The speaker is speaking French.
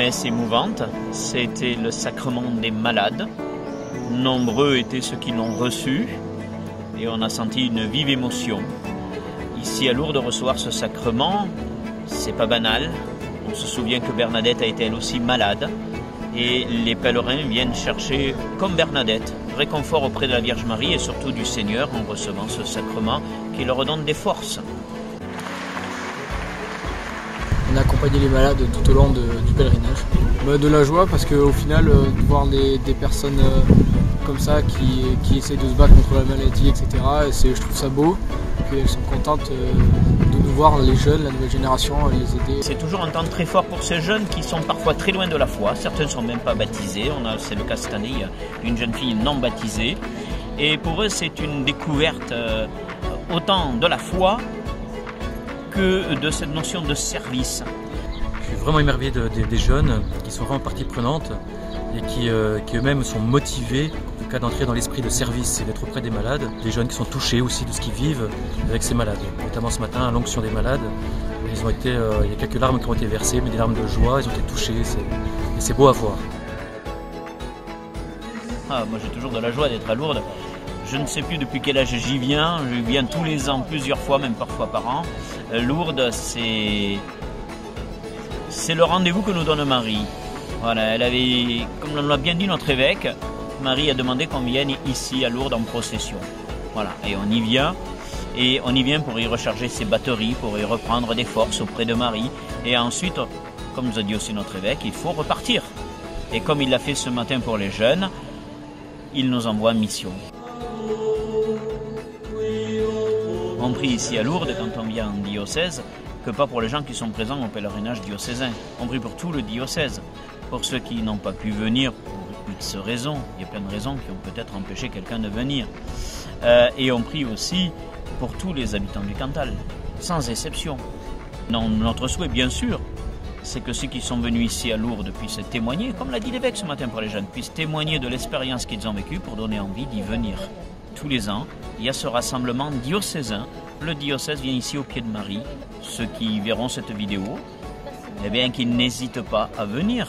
messe émouvante. C'était le sacrement des malades. Nombreux étaient ceux qui l'ont reçu et on a senti une vive émotion. Ici à Lourdes, recevoir ce sacrement, c'est pas banal. On se souvient que Bernadette a été elle aussi malade et les pèlerins viennent chercher, comme Bernadette, réconfort auprès de la Vierge Marie et surtout du Seigneur en recevant ce sacrement qui leur donne des forces. Les malades tout au long de- du pèlerinage. Bah, de la joie parce qu'au final, euh, de voir des, des personnes euh, comme ça qui, qui essaient de se battre contre la maladie, etc., et c'est- je trouve ça beau. Puis elles sont contentes euh, de nous voir, les jeunes, la nouvelle génération, les aider. C'est toujours un temps très fort pour ces jeunes qui sont parfois très loin de la foi. Certains ne sont même pas baptisés. On a, c'est le cas cette année, il y a une jeune fille non baptisée. Et pour eux, c'est une découverte autant de la foi que de cette notion de service. Je suis vraiment émerveillé de- de- des jeunes qui sont vraiment partie prenante et qui, euh, qui eux-mêmes sont motivés en tout cas d'entrer dans l'esprit de service et d'être auprès des malades. Des jeunes qui sont touchés aussi de ce qu'ils vivent avec ces malades. Notamment ce matin à l'onction des malades. Ils ont été, euh, il y a quelques larmes qui ont été versées, mais des larmes de joie, ils ont été touchés. Et c'est beau à voir. Ah, moi, j'ai toujours de la joie d'être à Lourdes. Je ne sais plus depuis quel âge j'y viens. Je viens tous les ans, plusieurs fois, même parfois par an. Euh, Lourdes, c'est c'est le rendez-vous que nous donne Marie. Voilà, elle avait, comme l'a bien dit notre évêque, Marie a demandé qu'on vienne ici à Lourdes en procession. Voilà, et on y vient. Et on y vient pour y recharger ses batteries, pour y reprendre des forces auprès de Marie. Et ensuite, comme nous a dit aussi notre évêque, il faut repartir. Et comme il l'a fait ce matin pour les jeunes, il nous envoie en mission. On prie ici à Lourdes quand on vient en diocèse, que pas pour les gens qui sont présents au pèlerinage diocésain. On prie pour tout le diocèse. Pour ceux qui n'ont pas pu venir pour X raisons, il y a plein de raisons qui ont peut-être empêché quelqu'un de venir. Euh, et on prie aussi pour tous les habitants du Cantal, sans exception. Non, notre souhait, bien sûr, c'est que ceux qui sont venus ici à Lourdes puissent témoigner, comme l'a dit l'évêque ce matin pour les jeunes, puissent témoigner de l'expérience qu'ils ont vécue pour donner envie d'y venir. Tous les ans, il y a ce rassemblement diocésain. Le diocèse vient ici au pied de Marie. Ceux qui verront cette vidéo, eh bien, qu'ils n'hésitent pas à venir.